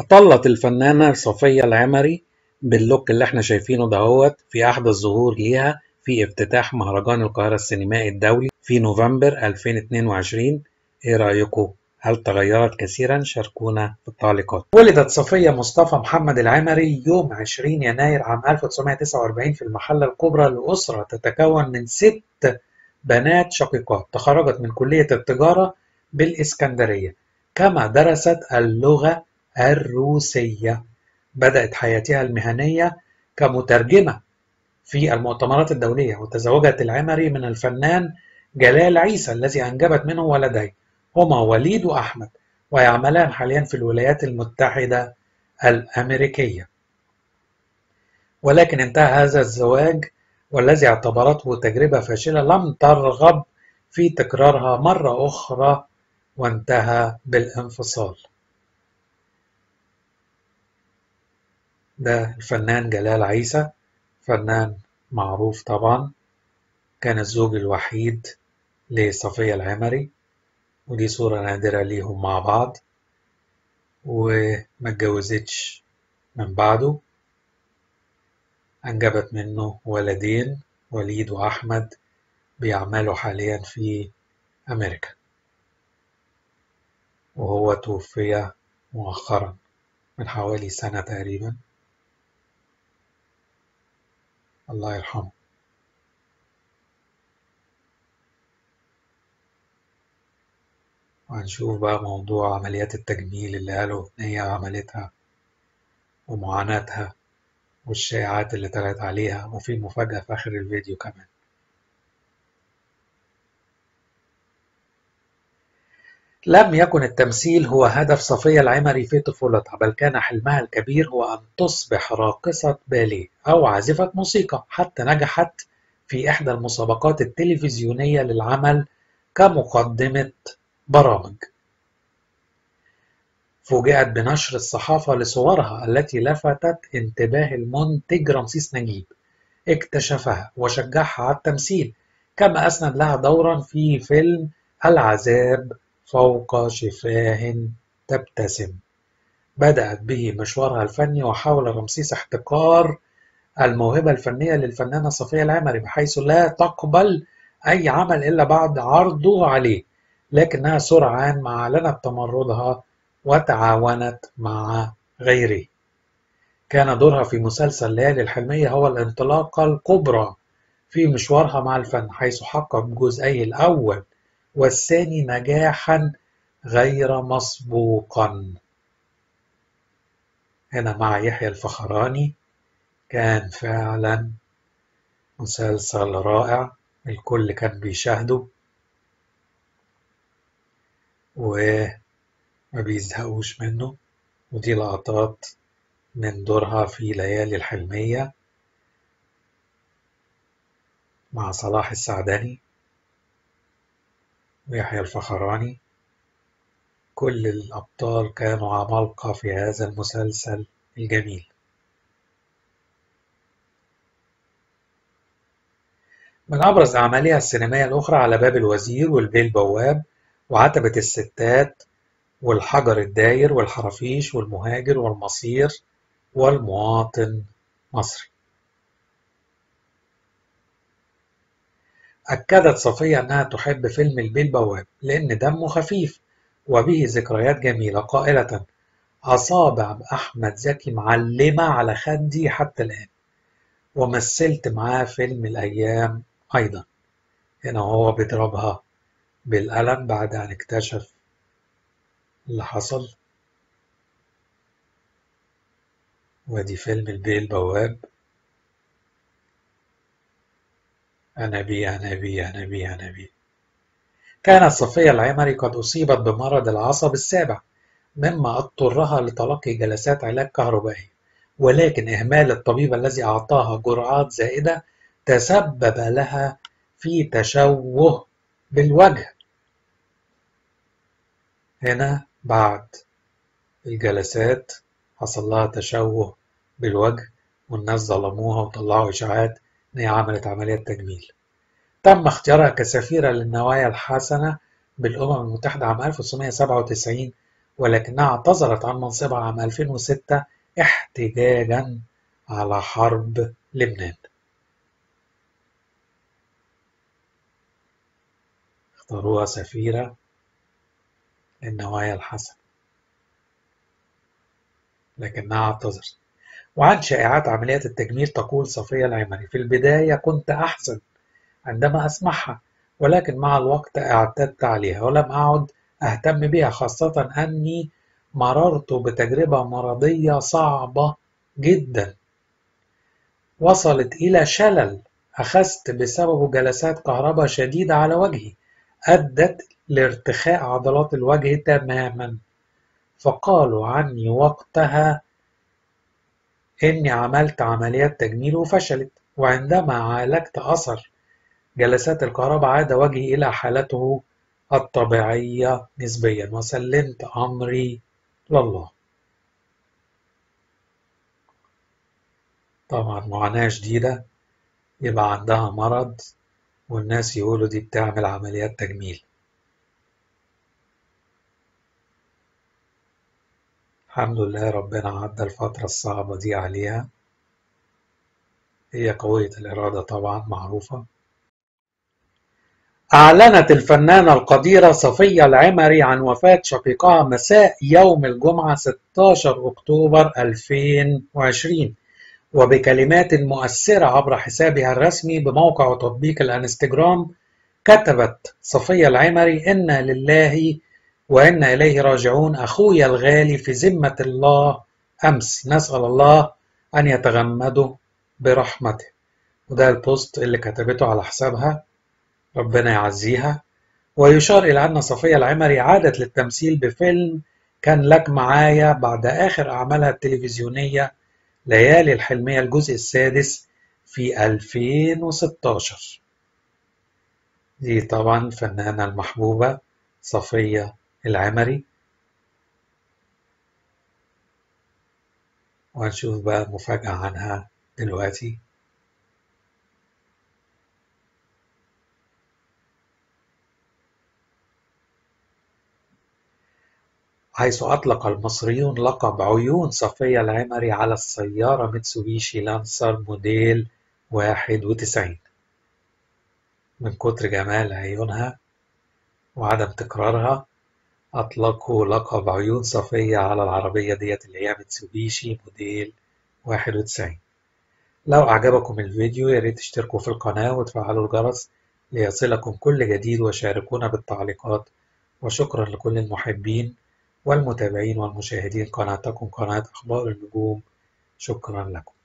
أطلت الفنانة صفية العمري باللوك اللي إحنا شايفينه دهوت في أحدث ظهور ليها في افتتاح مهرجان القاهرة السينمائي الدولي في نوفمبر 2022 إيه رأيكم؟ هل تغيرت كثيرا؟ شاركونا في التعليقات. ولدت صفية مصطفى محمد العمري يوم 20 يناير عام 1949 في المحلة الكبرى لأسرة تتكون من ست بنات شقيقات تخرجت من كلية التجارة بالإسكندرية كما درست اللغة الروسية. بدأت حياتها المهنية كمترجمة في المؤتمرات الدولية وتزوجت العمري من الفنان جلال عيسى الذي أنجبت منه ولدين هما وليد وأحمد ويعملان حاليا في الولايات المتحدة الأمريكية. ولكن انتهى هذا الزواج والذي اعتبرته تجربة فاشلة لم ترغب في تكرارها مرة أخرى وانتهى بالانفصال. ده الفنان جلال عيسى فنان معروف طبعا كان الزوج الوحيد لصفية العمري ودي صورة نادرة ليهم مع بعض وما اتجوزتش من بعده. أنجبت منه ولدين وليد وأحمد بيعملوا حاليا في أمريكا. وهو توفي مؤخرا من حوالي سنة تقريبا. الله يرحمه. وهنشوف بقى موضوع عمليات التجميل اللي قالوا إن هي عملتها ومعاناتها والشائعات اللي طلعت عليها وفي مفاجأة في آخر الفيديو كمان. لم يكن التمثيل هو هدف صفية العمري في طفولتها بل كان حلمها الكبير هو أن تصبح راقصة باليه أو عازفة موسيقى حتى نجحت في إحدى المسابقات التلفزيونية للعمل كمقدمة برامج. فوجئت بنشر الصحافة لصورها التي لفتت انتباه المنتج رمسيس نجيب. اكتشفها وشجعها على التمثيل كما أسند لها دورا في فيلم العذاب فوق شفاه تبتسم. بدأت به مشوارها الفني وحاول رمسيس احتكار الموهبة الفنية للفنانة صفية العمري بحيث لا تقبل أي عمل إلا بعد عرضه عليه لكنها سرعان ما أعلنت تمردها وتعاونت مع غيره. كان دورها في مسلسل ليالي الحلمية هو الانطلاقة الكبرى في مشوارها مع الفن حيث حقق جزئي الأول والثاني نجاحا غير مسبوقا. هنا مع يحيى الفخراني كان فعلا مسلسل رائع الكل كان بيشاهده. وما بيزهقوش منه. ودي لقطات من دورها في ليالي الحلمية مع صلاح السعدني ويحيى الفخراني. كل الأبطال كانوا عمالقة في هذا المسلسل الجميل. من أبرز أعمالها السينمائية الأخرى على باب الوزير والبيه البواب وعتبة الستات والحجر الداير والحرافيش والمهاجر والمصير والمواطن مصري. أكدت صفية أنها تحب فيلم البيه البواب لأن دمه خفيف وبه ذكريات جميلة. قائلة أصابع أحمد زكي معلمة على خدي حتى الآن ومثلت معاه فيلم الأيام أيضا. هنا هو بيضربها بالقلم بعد أن اكتشف اللي حصل. وادي فيلم البيه البواب أنا بي أنا بي أنا بي أنا بي. كانت صفية العمري قد أصيبت بمرض العصب السابع مما اضطرها لتلقي جلسات علاج كهربائي ولكن إهمال الطبيب الذي أعطاها جرعات زائدة تسبب لها في تشوه بالوجه. هنا بعد الجلسات حصل لها تشوه بالوجه والناس ظلموها وطلعوا إشاعات إن هي عملت عملية تجميل. تم اختيارها كسفيرة للنوايا الحسنة بالأمم المتحدة عام 1997 ولكنها اعتذرت عن منصبها عام 2006 احتجاجا على حرب لبنان. اختاروها سفيرة للنوايا الحسنة. لكنها اعتذرت. وعن شائعات عمليات التجميل تقول صفية العمري في البداية كنت أحزن عندما أسمعها ولكن مع الوقت أعتدت عليها ولم أعد أهتم بها خاصة أني مررت بتجربة مرضية صعبة جدا. وصلت إلى شلل أخذت بسببه جلسات كهرباء شديدة على وجهي أدت لارتخاء عضلات الوجه تماما فقالوا عني وقتها إني عملت عمليات تجميل وفشلت وعندما عالجت أثر جلسات الكهرباء عاد وجهي إلى حالته الطبيعية نسبيا وسلمت أمري لله. طبعا معاناة شديدة يبقى عندها مرض والناس يقولوا دي بتعمل عمليات تجميل. الحمد لله ربنا عدى الفترة الصعبة دي عليها. هي قوية الإرادة طبعا معروفة. أعلنت الفنانة القديرة صفية العمري عن وفاة شقيقها مساء يوم الجمعة 16 أكتوبر 2020 وبكلمات مؤثرة عبر حسابها الرسمي بموقع وتطبيق الانستجرام كتبت صفية العمري إنا لله وإنا إليه راجعون. أخويا الغالي في ذمة الله أمس نسأل الله أن يتغمده برحمته. وده البوست اللي كتبته على حسابها ربنا يعزيها. ويشار إلى أن صفية العمري عادت للتمثيل بفيلم كان لك معايا بعد آخر أعمالها التلفزيونية ليالي الحلمية الجزء السادس في 2016 دي طبعا الفنانة المحبوبة صفية العمري وهنشوف بقى مفاجأة عنها دلوقتي. حيث أطلق المصريون لقب عيون صفية العمري على السيارة ميتسوبيشي لانسر موديل 91 من كتر جمال عيونها وعدم تكرارها أطلقوا لقب عيون صفية على العربية ديت اللي هي ميتسوبيشي موديل 91 لو أعجبكم الفيديو ياريت تشتركوا في القناة وتفعلوا الجرس ليصلكم كل جديد وشاركونا بالتعليقات. وشكرا لكل المحبين والمتابعين والمشاهدين قناتكم قناة أخبار النجوم. شكرا لكم.